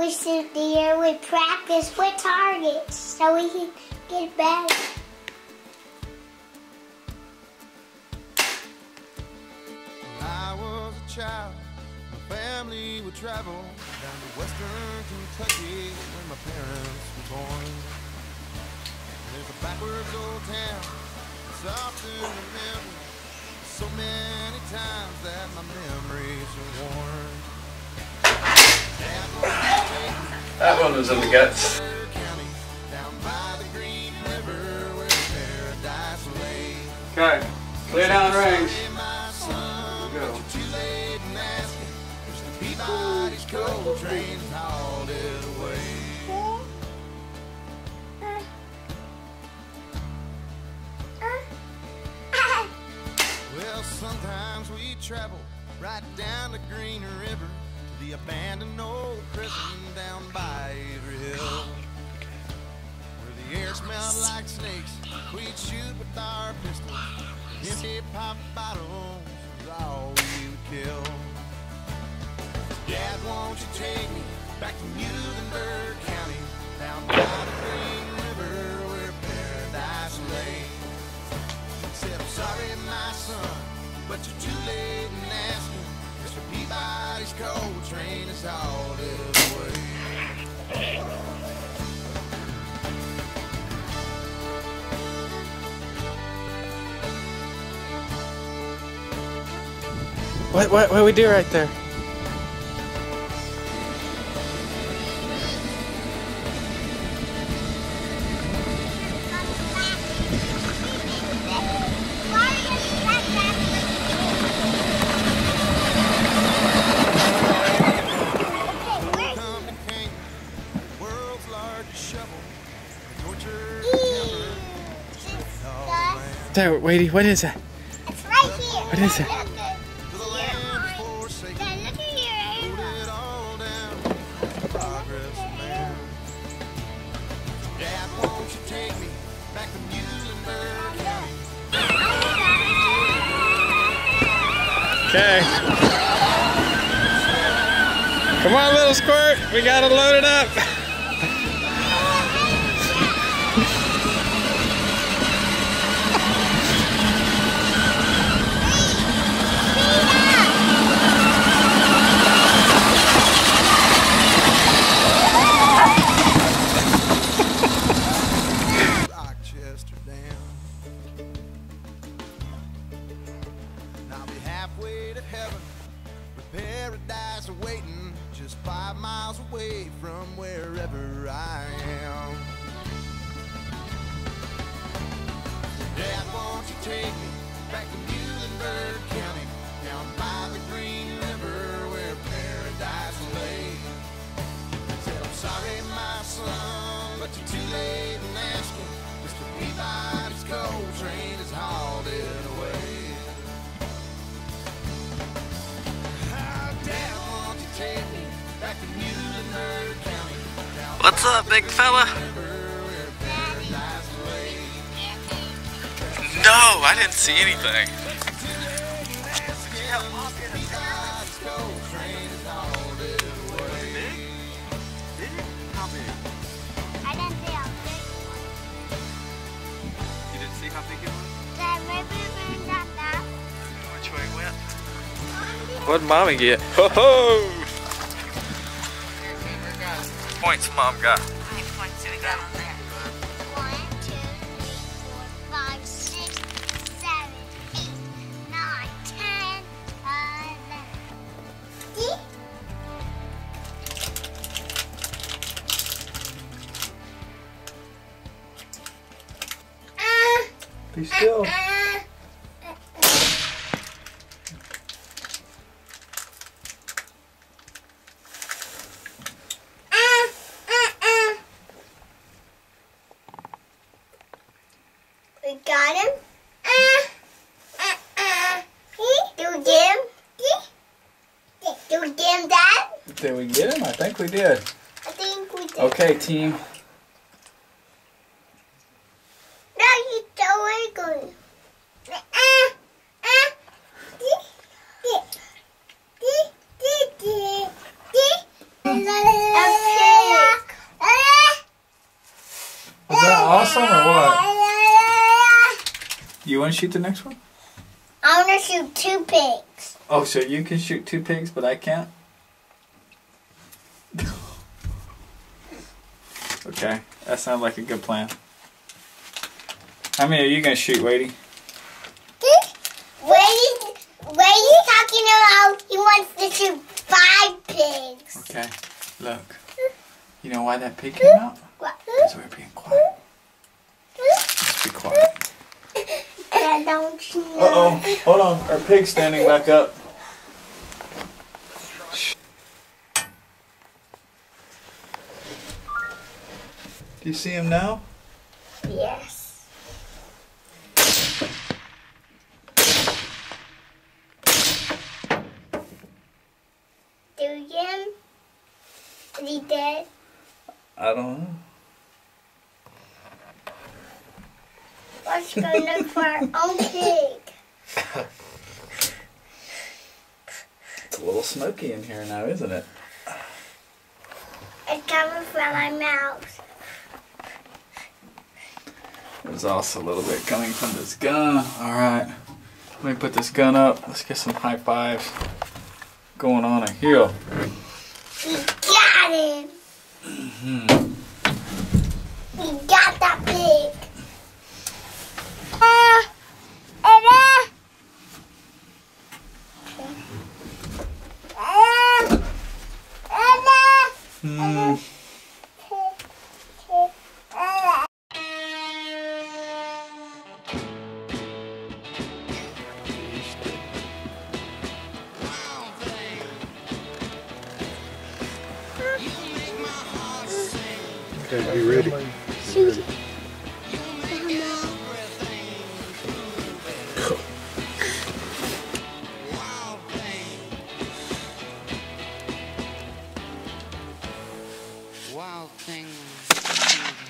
we sit there, we practice with targets so we can get better. When I was a child, my family would travel down to western Kentucky when my parents were born. There's a backwards old town, it's often remembered so many times that my memories are. Dad won't take me That one was in the guts. to Burr County, down by the Green River where paradise lay. Okay, clear down range. Hey, my son, Go. but you're too late in asking. Mr. Peabody's coal train's hauled it away. Well, sometimes we travel right down the Green River to the abandoned old prison down by Adrie Hill. Where the air smelled like snakes, we'd shoot with our pistols. Empty pop bottles was all we would kill. Dad, won't you take me back to Muhlenberg County, down by the Green River where paradise lay? Said, I'm sorry, my son, but you're too late in asking. Mr. Peabody's coal train is hauled it away. What, what, what we do right there? There, Wadey, what is that? It's right here. What is it? Look at- To the land forsaken, Dad, look at here. put it all down, progress man. Dad, won't you take me back to Muhlenberg County? Okay. Come on, little squirt. We gotta load it up. Take me back to Muhlenberg County, down by the Green River where paradise lay? Said, I'm sorry, my son, but you're too late in asking. Mr. Peabody's coal train has hauled it away. Dad, you take me back to Muhlenberg County, What's up, big fella? That. Which way it went? What'd mommy get? Ho ho! Points mom got. Still. We got him. Do we get him? Do we get him, Dad? Did we get him? I think we did. I think we did. Okay, team. Shoot the next one? I want to shoot two pigs. Oh, so you can shoot two pigs, but I can't? okay, that sounds like a good plan. How many are you gonna shoot, Wadey? Wait, wait, talking about he wants to shoot five pigs. Okay, look. You know why that pig came out? What? Because we were being quiet. Let's be quiet. I don't you know. Uh oh, hold on. Our pig's standing back up. Do you see him now? Yes. Do him? Is he dead? I don't know. Let's go look for our own pig. It's a little smoky in here now, isn't it? It's coming from my mouth. There's also a little bit coming from this gun. Alright. Let me put this gun up. Let's get some high fives going on in here. Okay, be ready. Shoot it. Wild thing.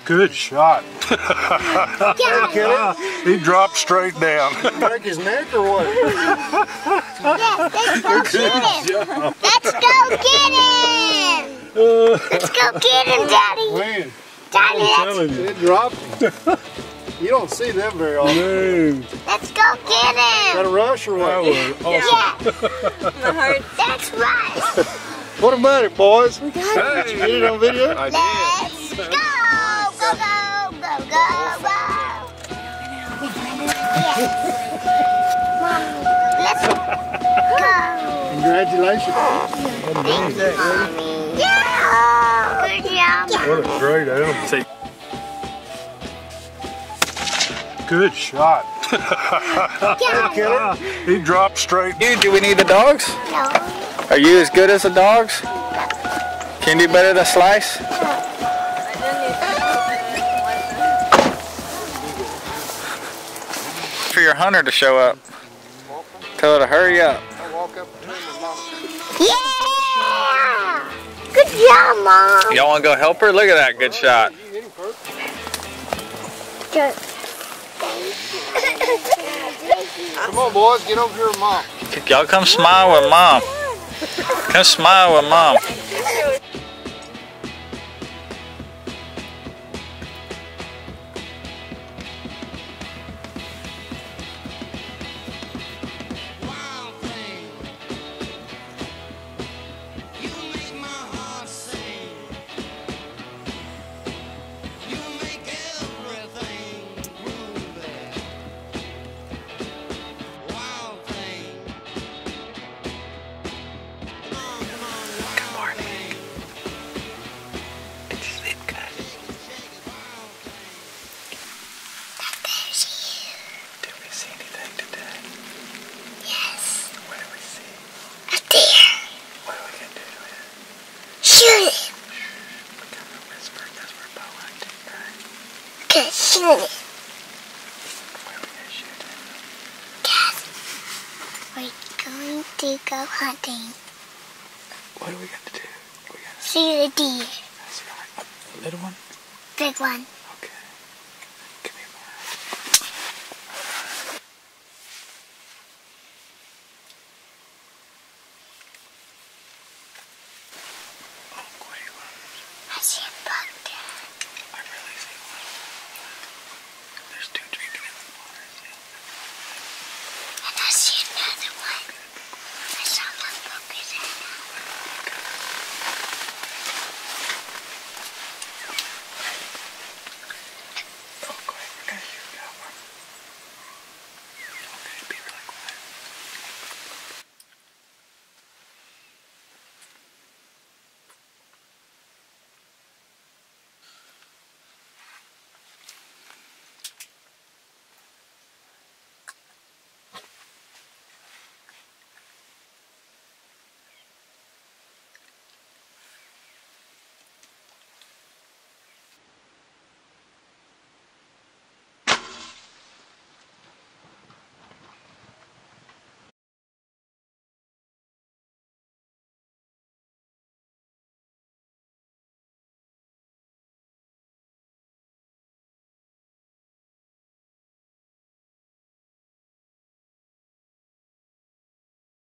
Good shot. Got him. He dropped straight down. Break his neck or what? Yes, let's go get him. Let's go get him. Let's go get him, Daddy. Man, Daddy, let's, telling you. it dropped. You don't see them very often. Man, let's go get him. Got a rush or that what? was awesome. Yeah, that's right. What about it, boys? Did you get it on video? I did. Let's go, go, go, go, go, go. Yeah. Mommy, let's go. Congratulations. Mommy. Yeah. Good job. What a great animal. See, Good shot. Yeah. He dropped straight. you, do we need the dogs? No. Are you as good as the dogs? Can you do better than Slice? For your hunter to show up. Tell her to hurry up. Yeah. Good job, Mom. Y'all want to go help her? Look at that good shot. Come on, boys, get over here with mom. Y'all come smile with mom. Come smile with mom. Where are we gonna shoot it? Yes. We're going to go hunting. What are we gonna do? We gotta See the deer. see a little one. Big one.